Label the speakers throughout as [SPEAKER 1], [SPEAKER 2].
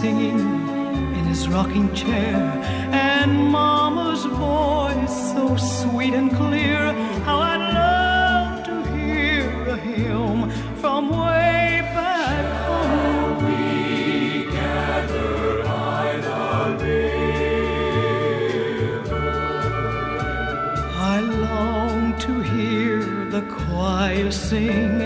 [SPEAKER 1] singing in his rocking chair and Mama's voice so sweet and clear. How I'd love to hear a hymn from way back home. I long to hear the choir sing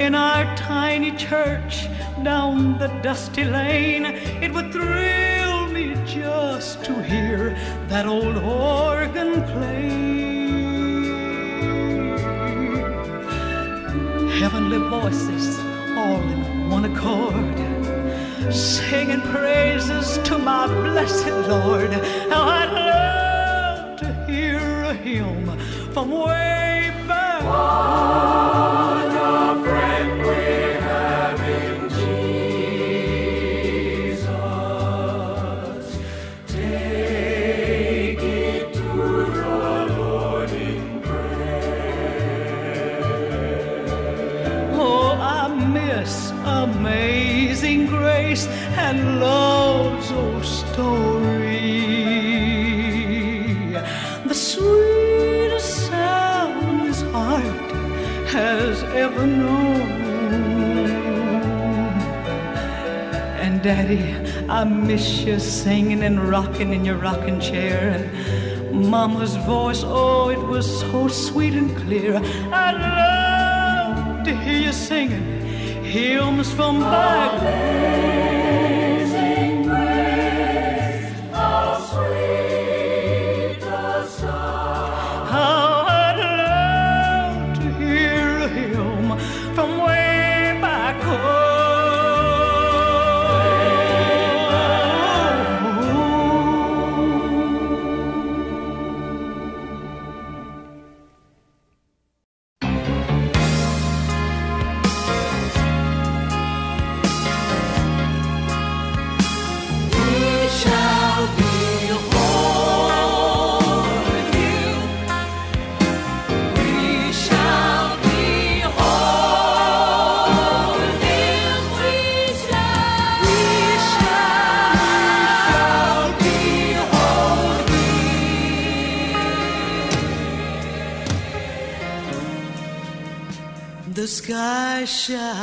[SPEAKER 1] in our tiny church down the dusty lane. It would thrill me just to hear that old organ play. Heavenly voices all in one accord singing praises to my blessed Lord. How I'd love to hear a hymn from way back. Oh, and love's old story. The sweetest sound his heart has ever known. And Daddy, I miss you singing and rocking in your rocking chair. And Mama's voice, oh, it was so sweet and clear. I'd love to hear you singing hymns from back. How sky shall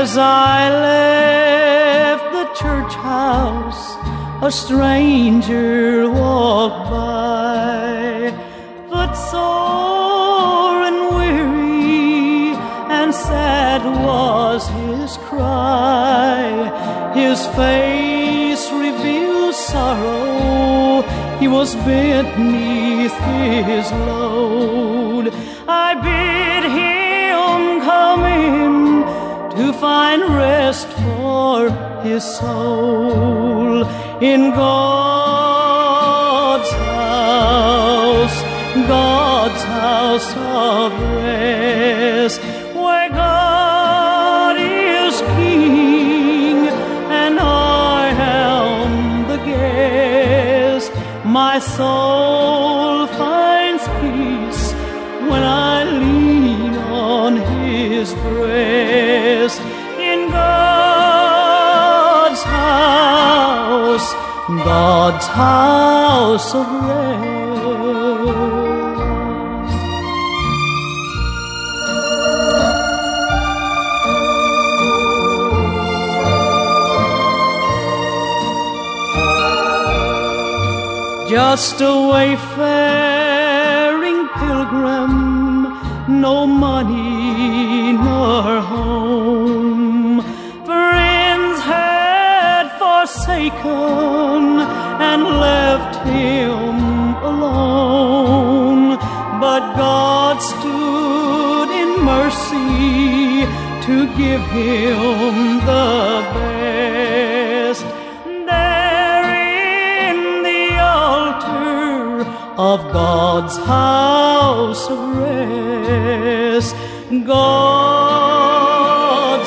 [SPEAKER 1] As I left the church house, a stranger walked by, but sore and weary, and sad was his cry. His face revealed sorrow, he was bent neath his load. I bid him find rest for his soul in God's house, God's house of rest, where God is King and I am the guest. My soul house of rest. Just a left him alone. But God stood in mercy to give him the best. There in the altar of God's house of rest, God's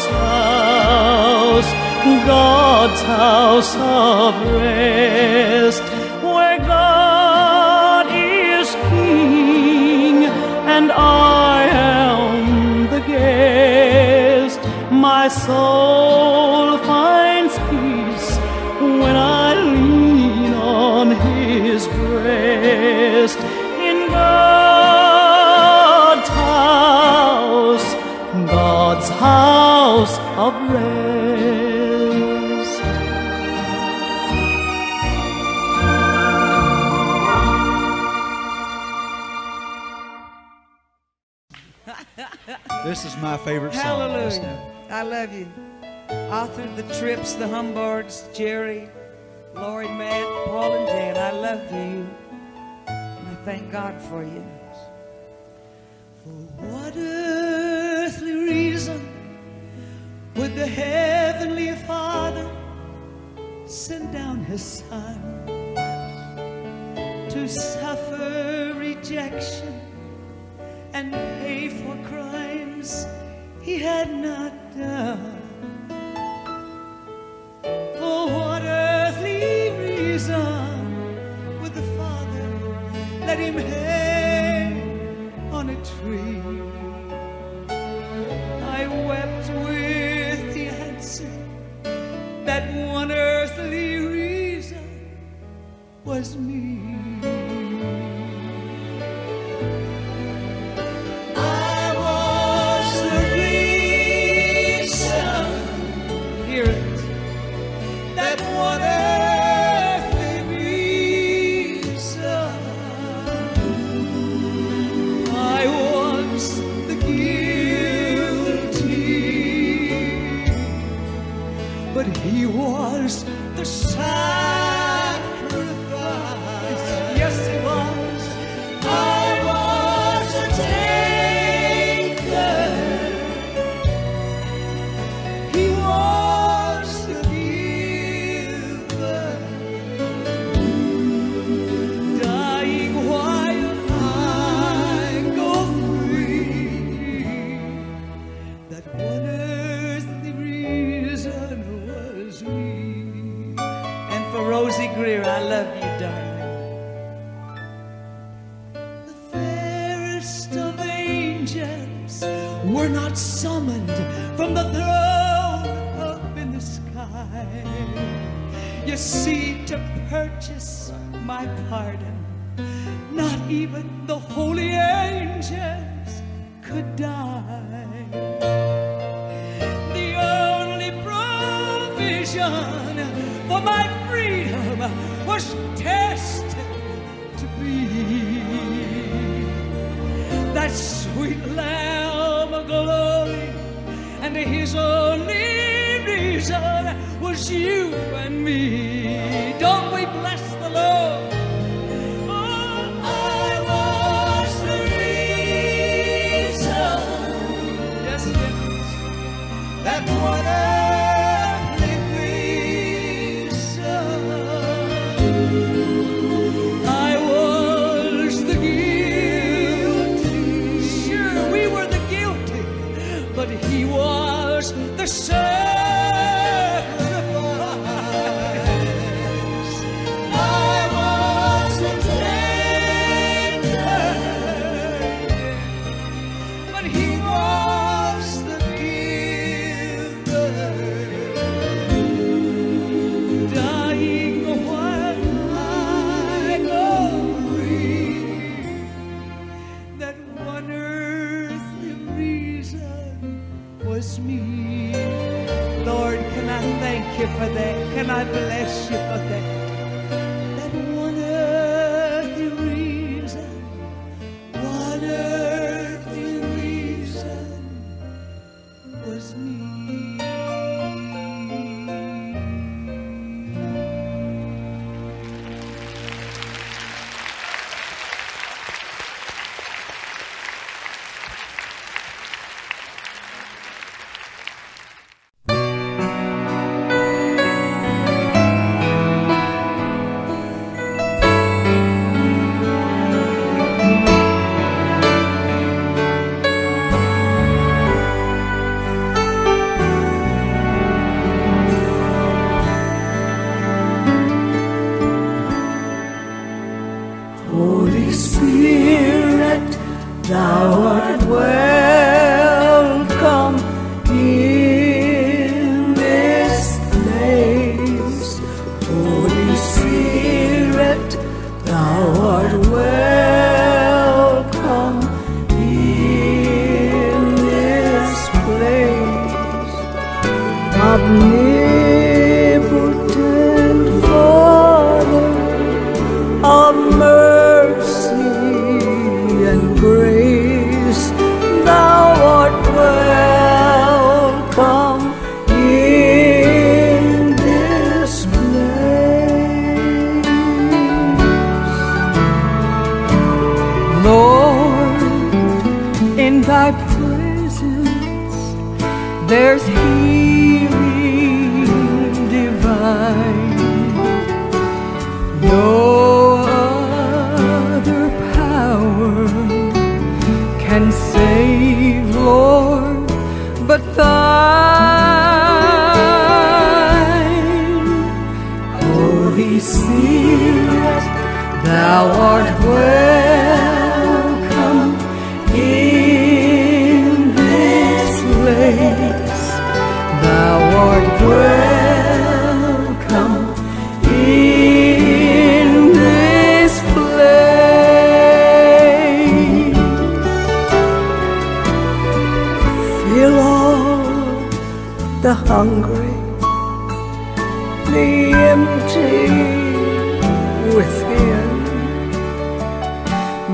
[SPEAKER 1] house, God's house of rest, My soul finds peace when I lean on his breast in God's house, God's house of rest.
[SPEAKER 2] This is my favorite song.
[SPEAKER 3] Hallelujah. I love you.
[SPEAKER 1] authored the trips, the Humbards, Jerry, Lori, Matt, Paul, and Jan. I love you. And I thank God for you. For what earthly reason would the Heavenly Father send down His Son to suffer rejection and pay for crimes He had not done? For what earthly reason would the Father let him hang on a tree? You see, to purchase my pardon, not even the holy angels could die. The only provision for my freedom was tested to be that sweet lamb of glory, and his only reason was you and me. Don't we bless the Lord? That. I was the guilty. Sure, we were the guilty, but he was the. I bless you There's healing divine. No other power can save, Lord, but thine. Holy Spirit, thou art welcome.
[SPEAKER 3] The hungry, the empty within.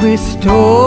[SPEAKER 3] Restore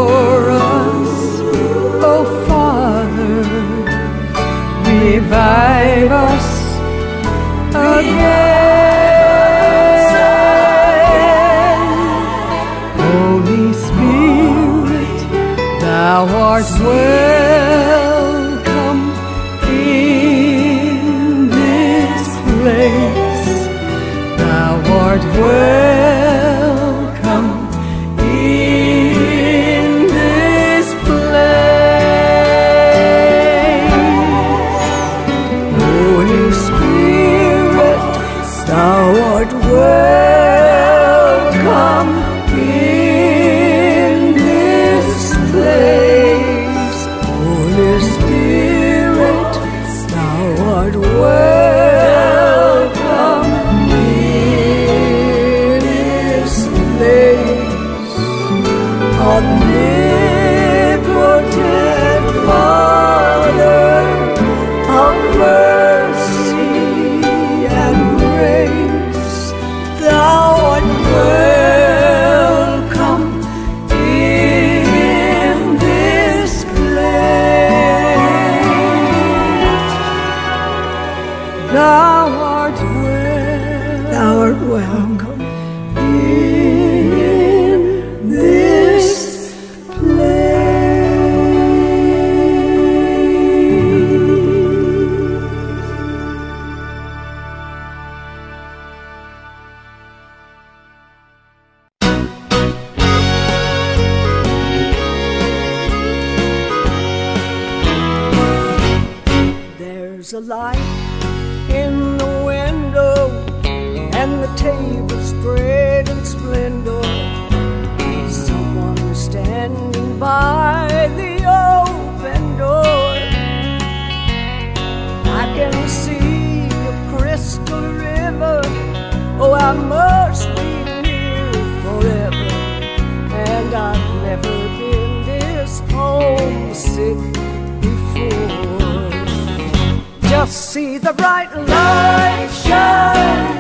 [SPEAKER 3] see the bright light shine.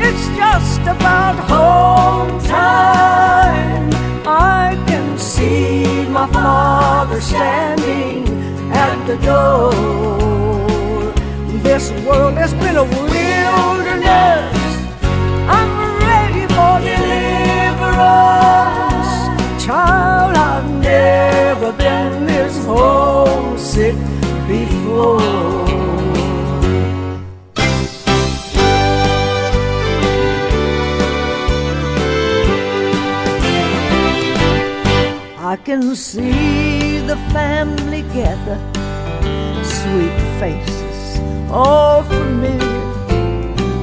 [SPEAKER 3] It's just about home time. I can see my father standing at the door. This world has been a wilderness. I'm ready for deliverance. Child, I've never been this homesick before. Can see the family gather, sweet faces, all familiar,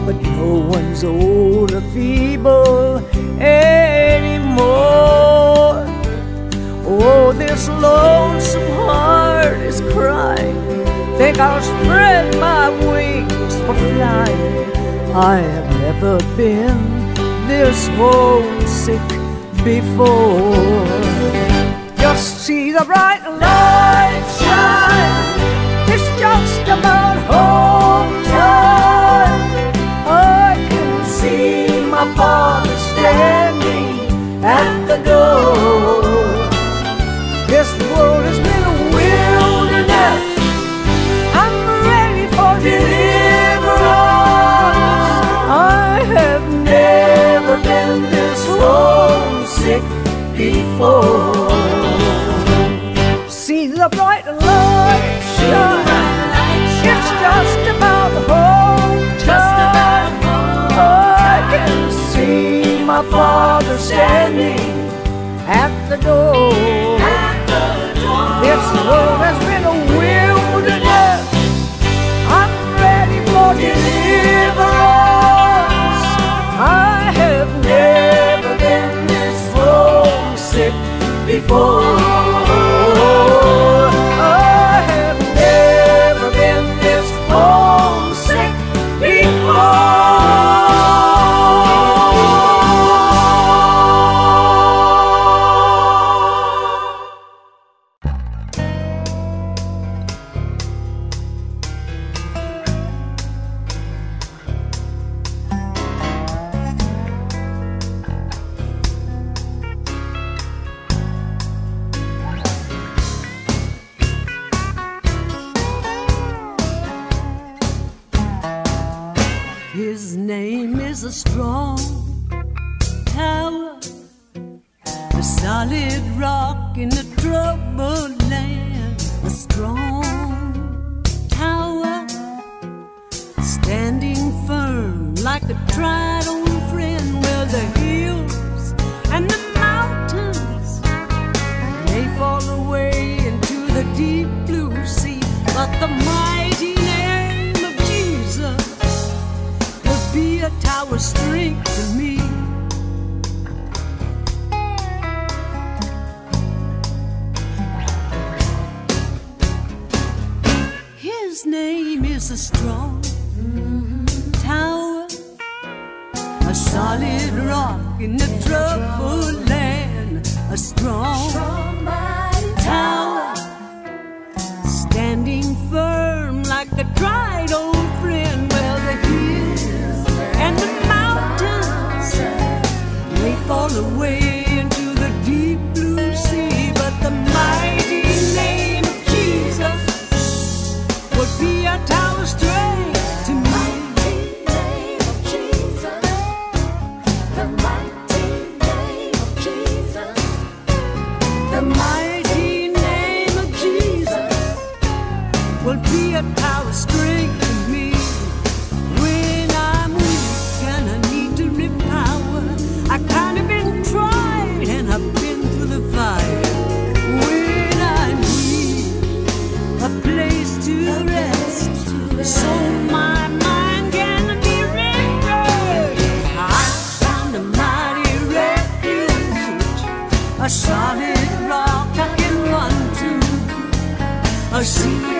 [SPEAKER 3] but no one's old or feeble anymore. Oh, this lonesome heart is crying. Think I'll spread my wings for flying. I have never been this homesick before. Just see the bright light shine. It's just about home time. I can see my father standing at the door. my father standing at the door. At the door. This world has been a wilderness. I'm ready for deliverance. I have never been this homesick before. A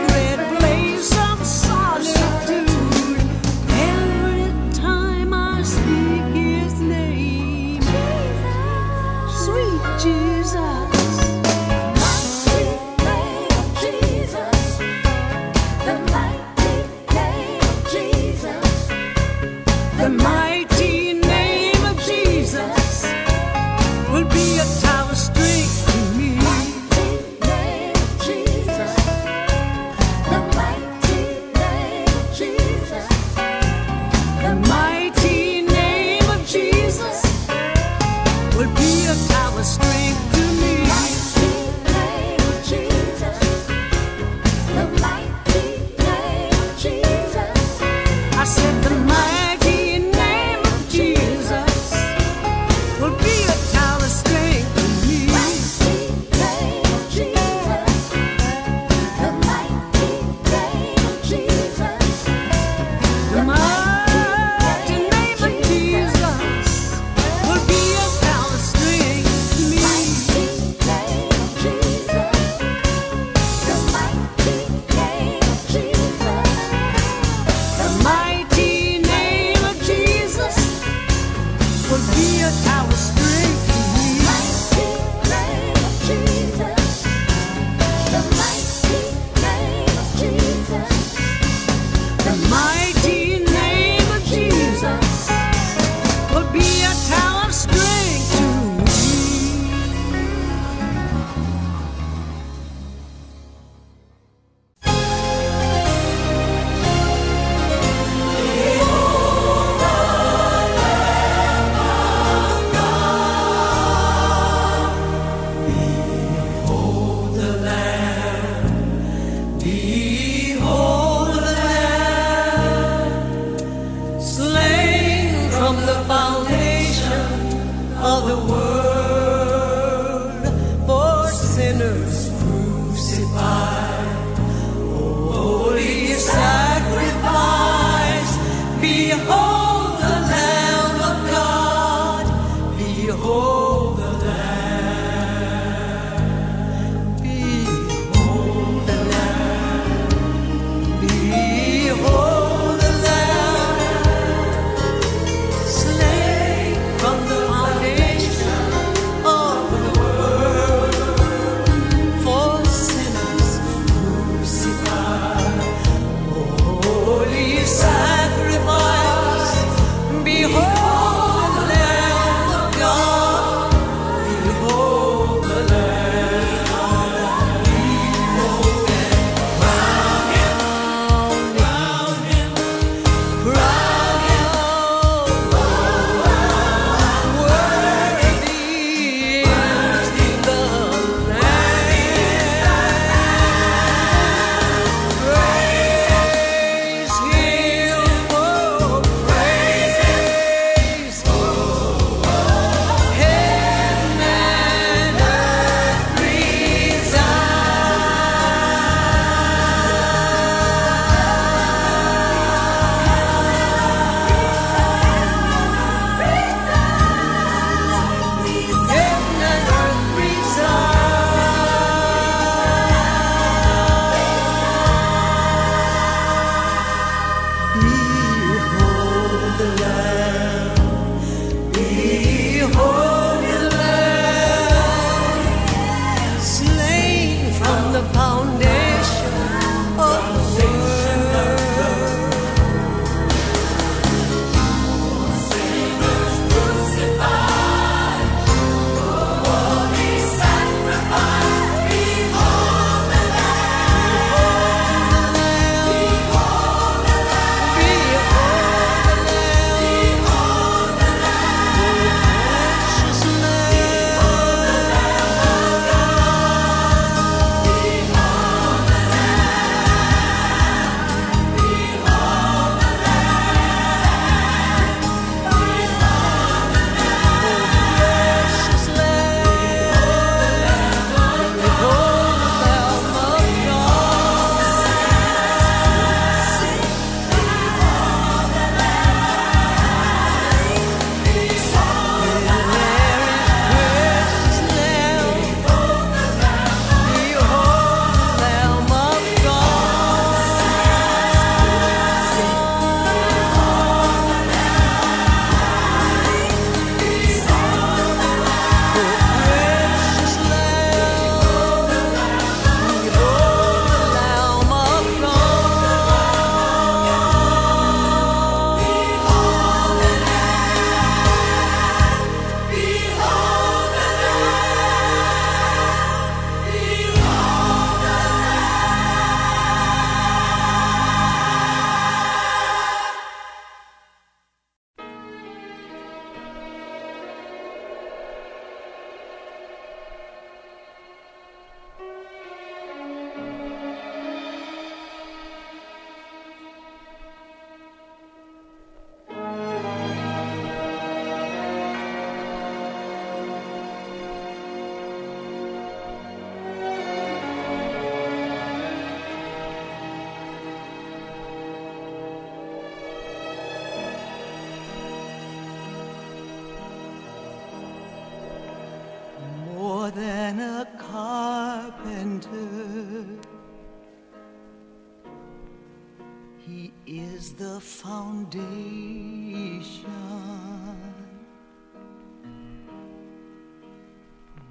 [SPEAKER 3] the foundation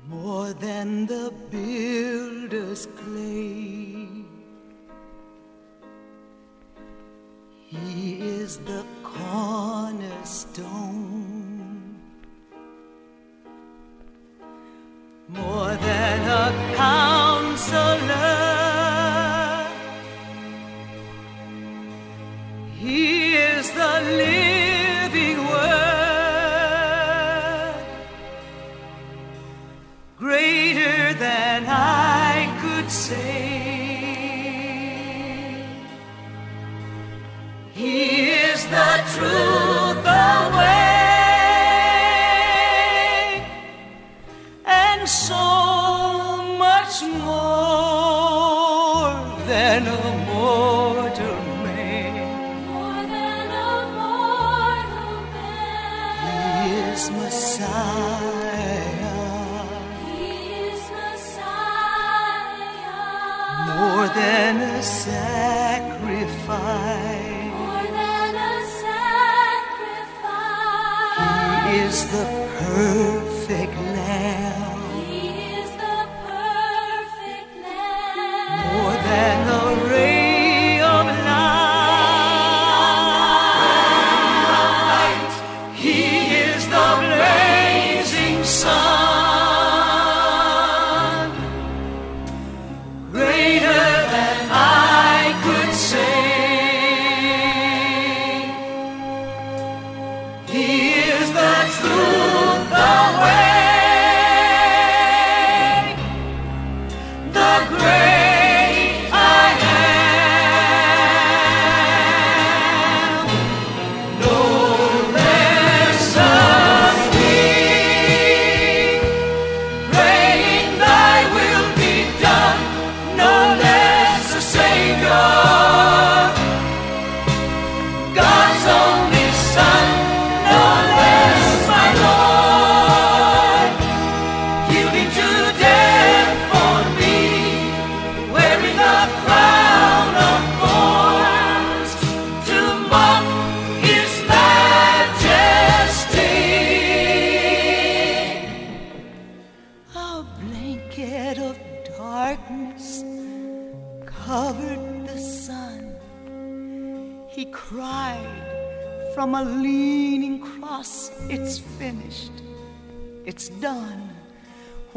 [SPEAKER 3] more than the builder's clay. He is the cornerstone more than a. Con-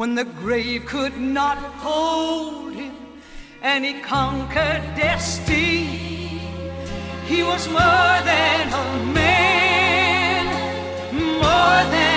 [SPEAKER 3] when the grave could not hold him and he conquered destiny. He was more than a man, more than.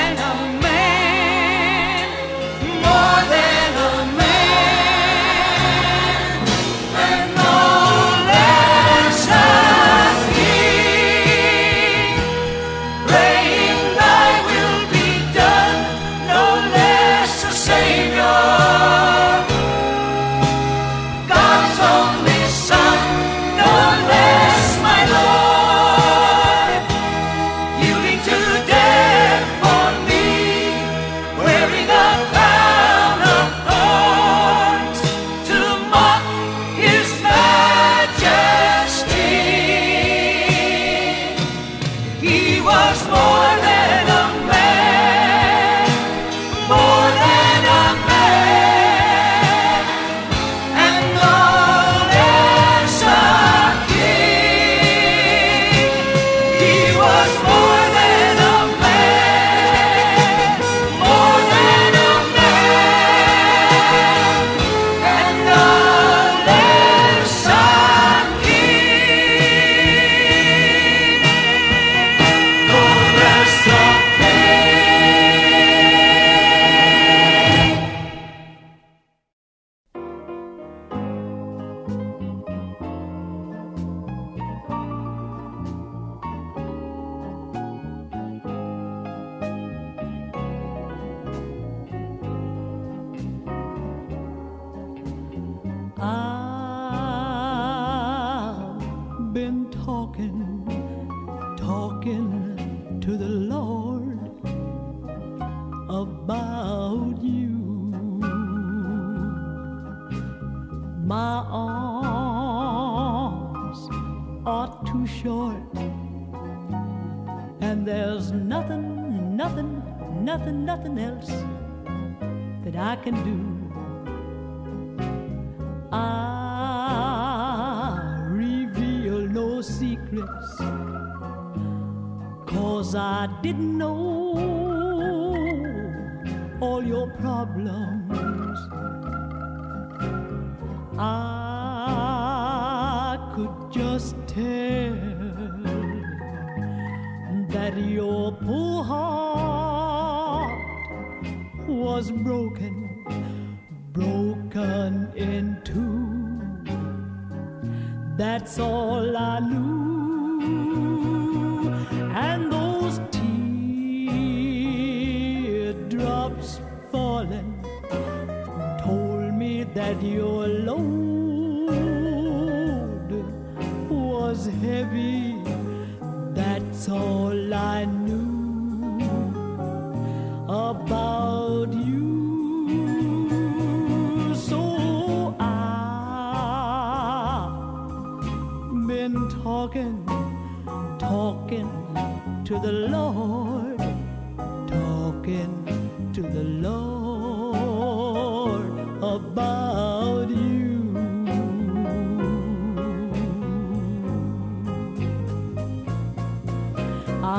[SPEAKER 3] you. My arms are too short, and there's nothing, nothing, nothing, nothing else that I can do. I reveal no secrets, cause I didn't know.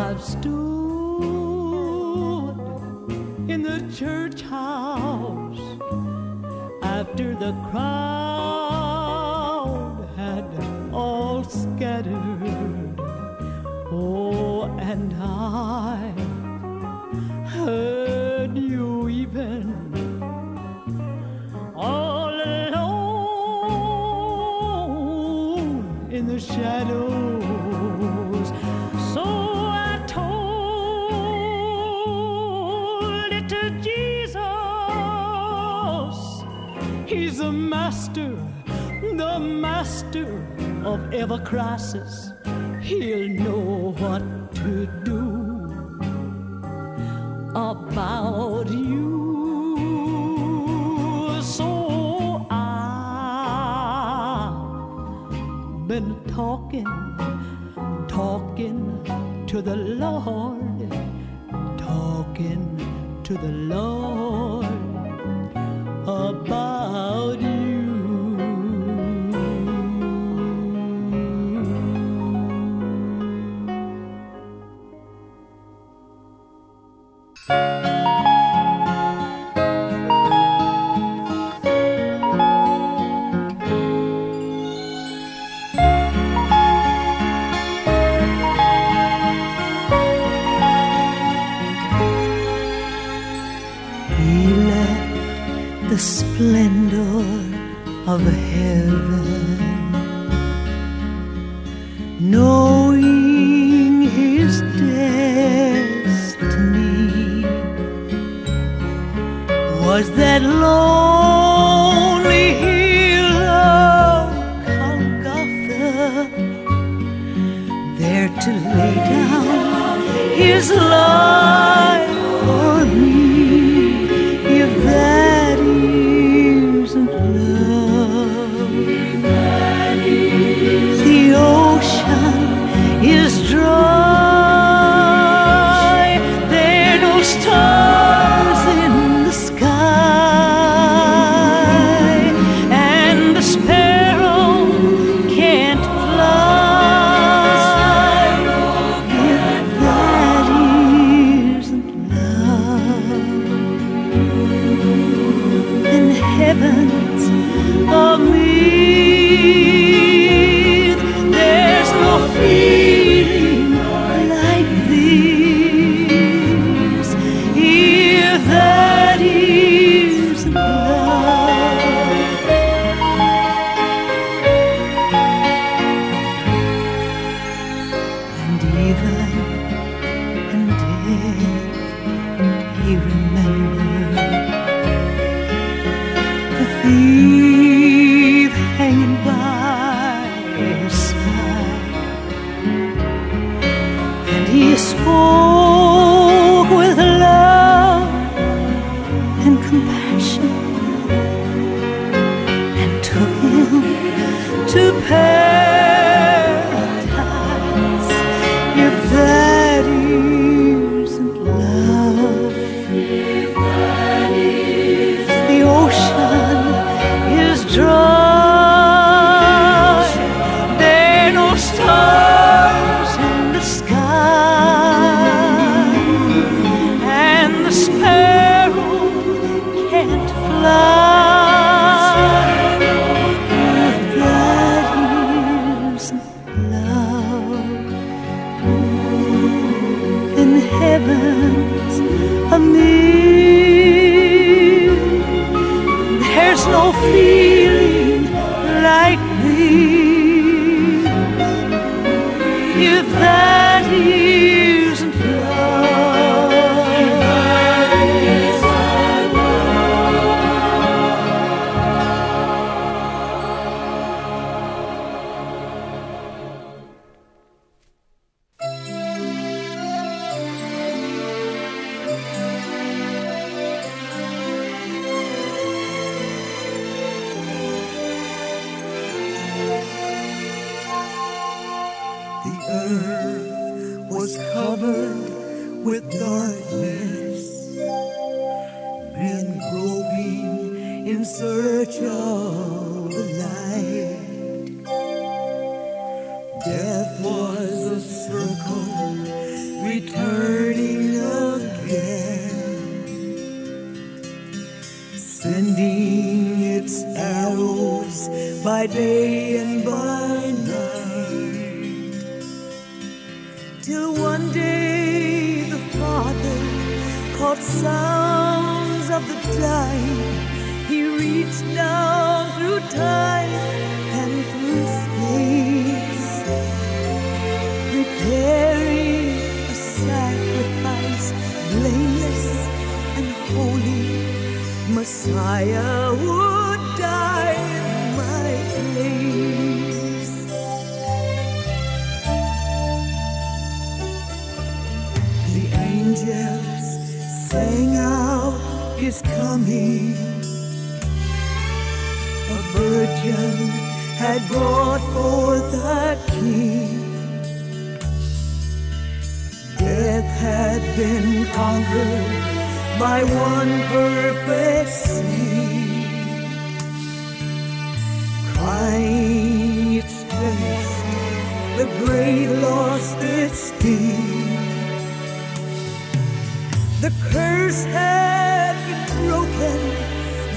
[SPEAKER 3] I've stood in the church house after the crowd had all scattered. Oh, and I heard you even. all alone In the shadow ever crosses, he'll know what the splendor of heaven. You. The earth was covered with darkness. Men groping in search of the light. Death was. and through space, preparing a sacrifice, blameless and holy. Messiah would die in my place. The angels sang out his coming. had brought forth a key. Death had been conquered by one perfect seed. Crying its place, the grave lost its sting. The curse had been broken,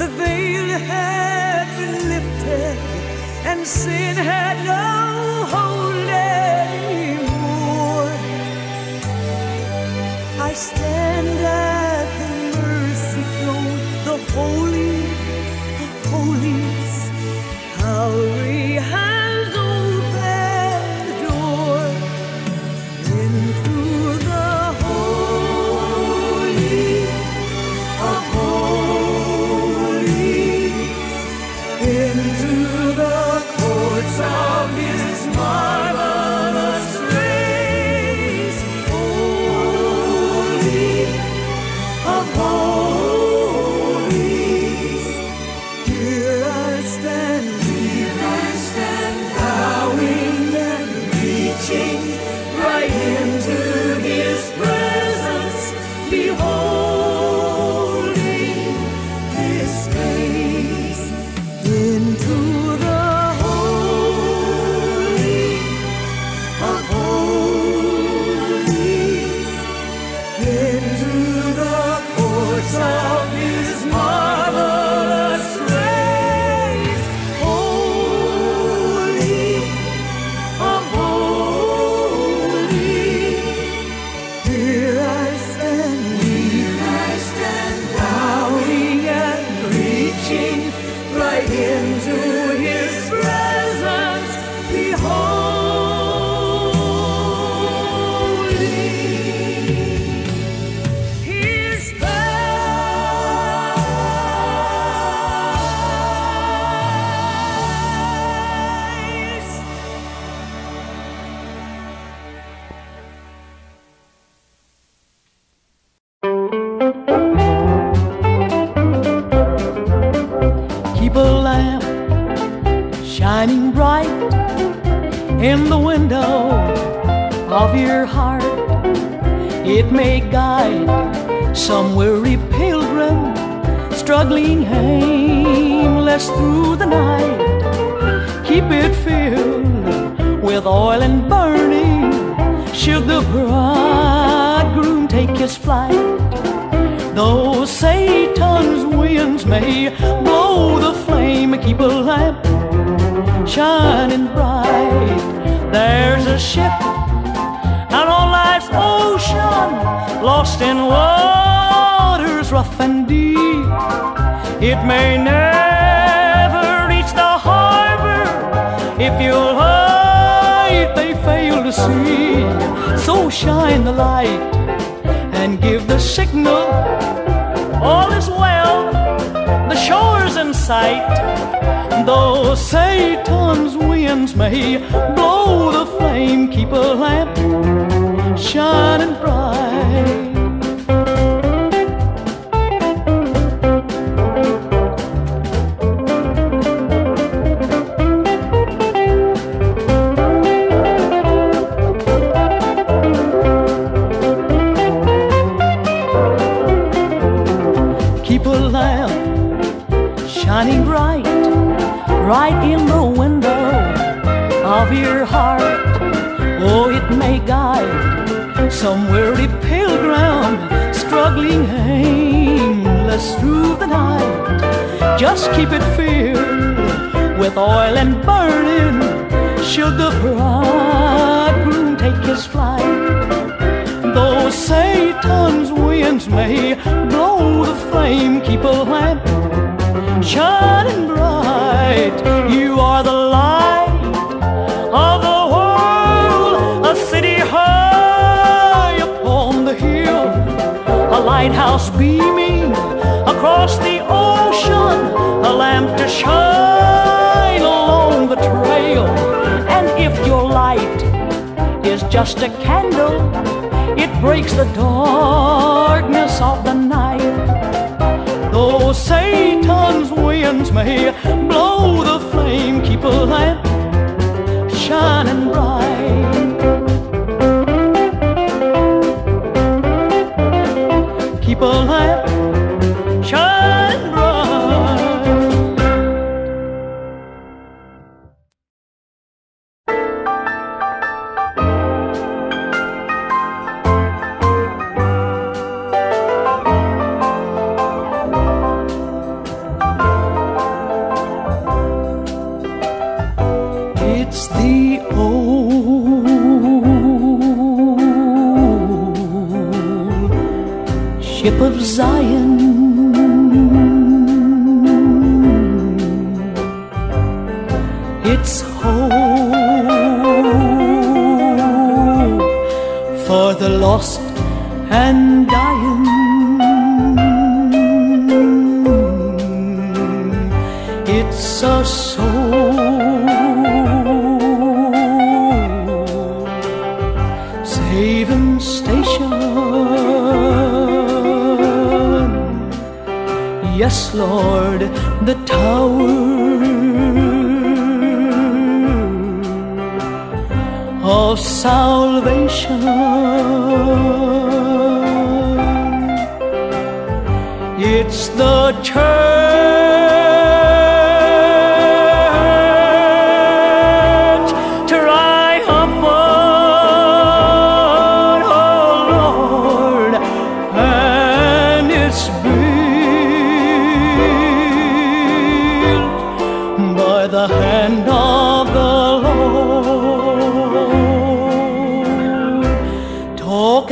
[SPEAKER 3] the veil had been lifted and sin had no
[SPEAKER 4] blow the flame, keep a lamp shining
[SPEAKER 3] some weary pilgrim struggling aimless through the night. Just keep it filled with oil and burning. Should the bridegroom take his flight? Though Satan's winds may blow the flame, keep a lamp shining bright. You are the beaming across the ocean, a lamp to shine along the trail. And if your light is just a candle, it breaks the darkness of the night. Though Satan's winds may blow the flame, keep a lamp shining bright. Keep a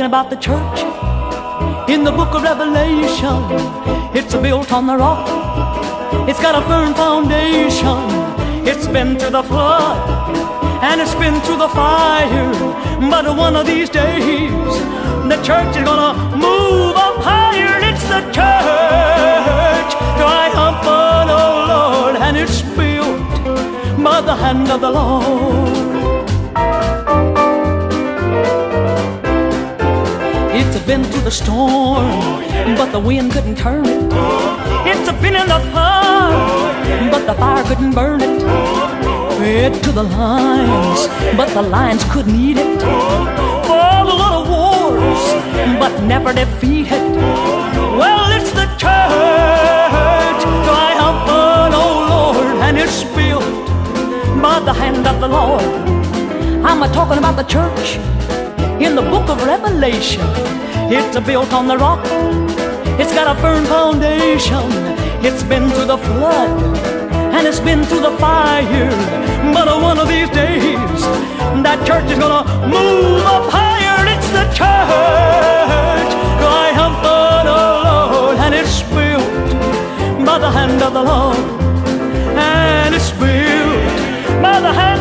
[SPEAKER 3] about the church in the book of Revelation. It's built on the rock. It's got a firm foundation. It's been through the flood and it's been through the fire. But one of these days, the church is gonna move up higher. It's the church, triumphant, oh Lord, and it's built by the hand of the Lord. Been through the storm, but the wind couldn't turn it. It's been in the fire, but the fire couldn't burn it. Fed to the lions, but the lions couldn't eat it. Fought a lot of wars, but never defeated. Well, it's the church, triumphant, oh Lord, and it's built by the hand of the Lord. I'm a talking about the church in the book of Revelation. It's built on the rock, it's got a firm foundation. It's been through the flood, and it's been through the fire. But oh, one of these days, that church is gonna move up higher. It's the church, triumph of the Lord, and it's built by the hand of the Lord, and it's built by the hand.